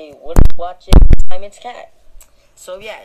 was watching its Cat. So yeah,